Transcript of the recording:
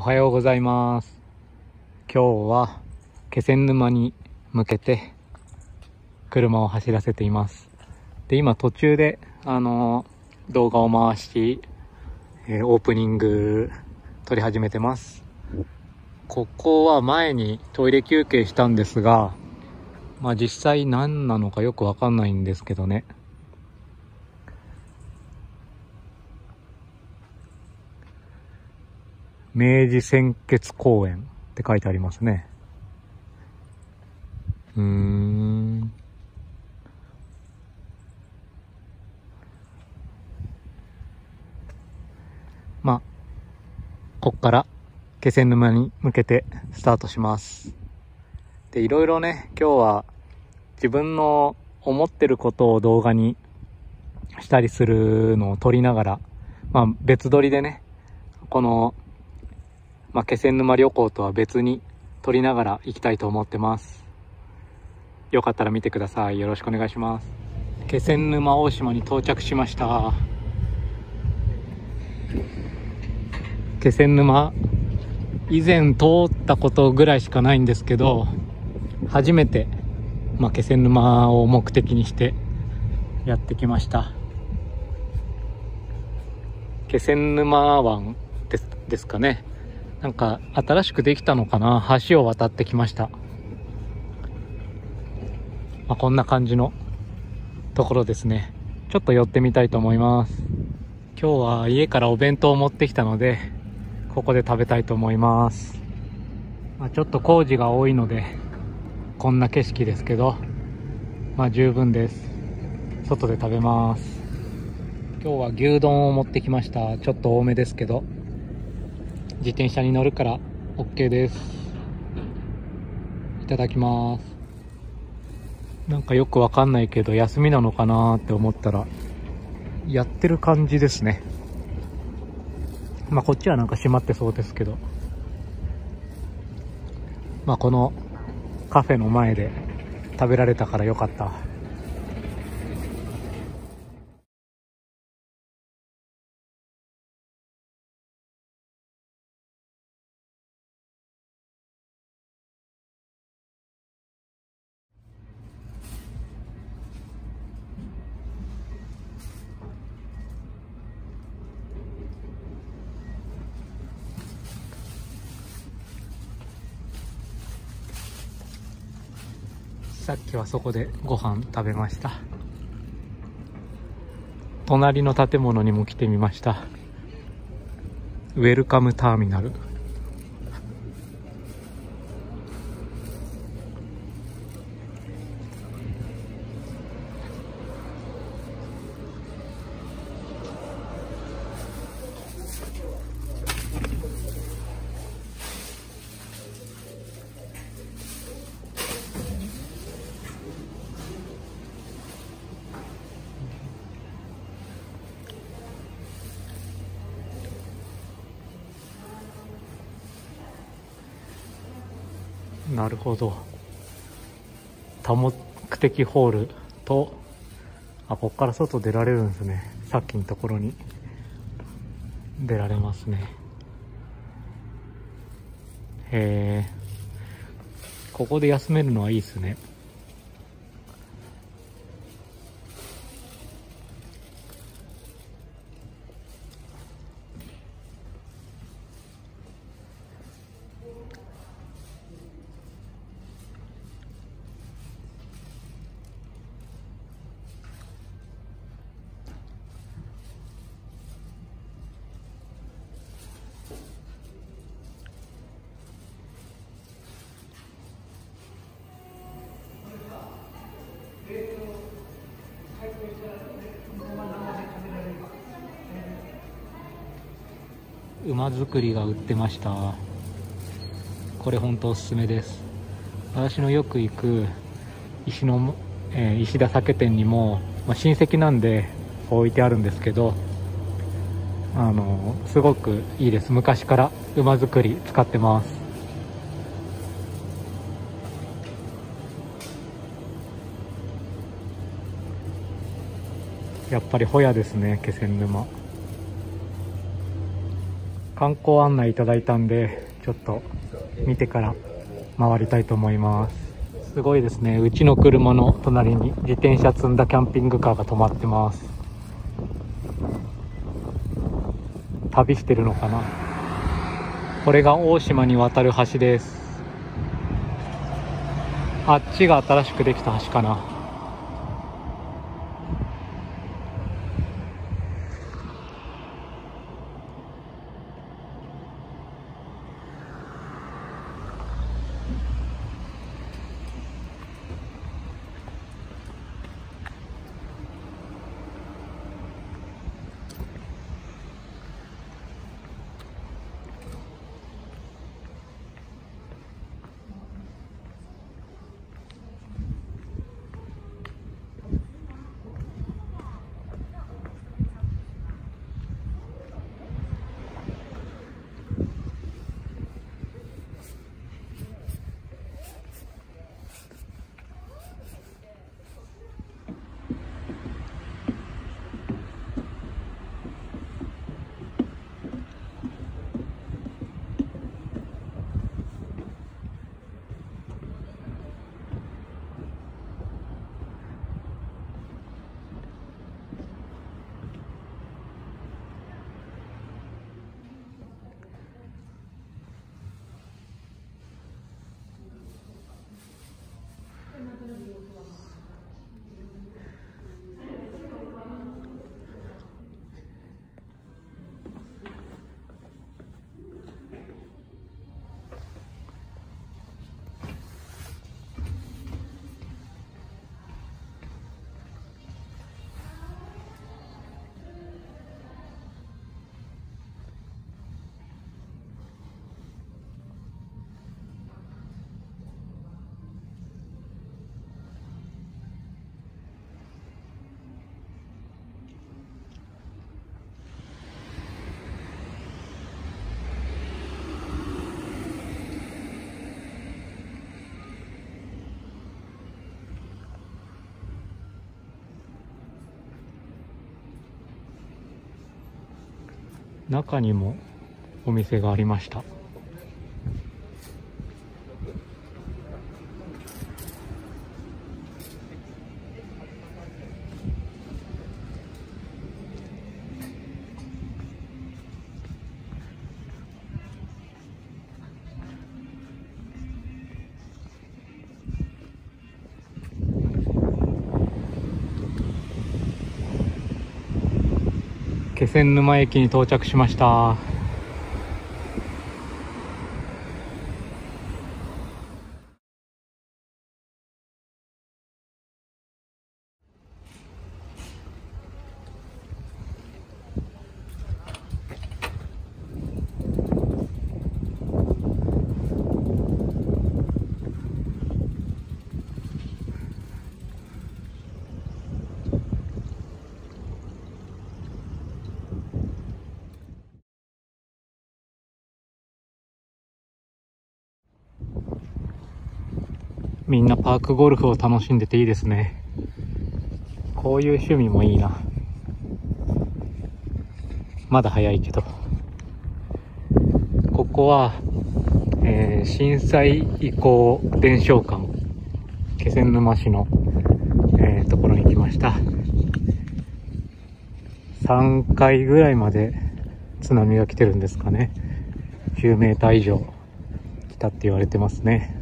おはようございます。今日は気仙沼に向けて車を走らせています。で今途中であの動画を回し、えー、オープニング撮り始めてます。ここは前にトイレ休憩したんですがまあ実際何なのかよくわかんないんですけどね。明治鮮血公園って書いてありますね。うーん。まあ、こっから気仙沼に向けてスタートします。で、いろいろね、今日は自分の思ってることを動画にしたりするのを撮りながら、まあ別撮りでね、このまあ、気仙沼旅行とは別に撮りながら行きたいと思ってます。よかったら見てください。よろしくお願いします。気仙沼大島に到着しました。気仙沼、以前通ったことぐらいしかないんですけど、初めて、まあ、気仙沼を目的にしてやってきました。気仙沼湾ですですかね。なんか新しくできたのかな？橋を渡ってきました。まあ、こんな感じのところですね。ちょっと寄ってみたいと思います。今日は家からお弁当を持ってきたので、ここで食べたいと思います。まあ、ちょっと工事が多いので、こんな景色ですけど、まあ十分です。外で食べます。今日は牛丼を持ってきました。ちょっと多めですけど、自転車に乗るから OK です。いただきます。なんかよくわかんないけど休みなのかなって思ったらやってる感じですね。まあこっちはなんか閉まってそうですけど。まあこのカフェの前で食べられたからよかったさっきはそこでご飯食べました。隣の建物にも来てみました。ウェルカムターミナル。なるほど。多目的ホールとあこっから外出られるんですね。さっきのところに。出られますね。へえここで休めるのはいいですね。馬作りが売ってました。これ本当おすすめです。私のよく行く石の、えー、石田酒店にも、まあ、親戚なんで置いてあるんですけどあのすごくいいです。昔から馬作り使ってます。やっぱりホヤですね気仙沼。観光案内いただいたんでちょっと見てから回りたいと思います。すごいですね。うちの車の隣に自転車積んだキャンピングカーが止まってます。旅してるのかな？これが大島に渡る橋です。あっちが新しくできた橋かな。中にもお店がありました。気仙沼駅に到着しました。みんなパークゴルフを楽しんでていいですね。こういう趣味もいいな。まだ早いけど。ここは、えー、震災遺構伝承館、気仙沼市の、えー、ところに来ました。3回ぐらいまで津波が来てるんですかね。10メーター以上来たって言われてますね。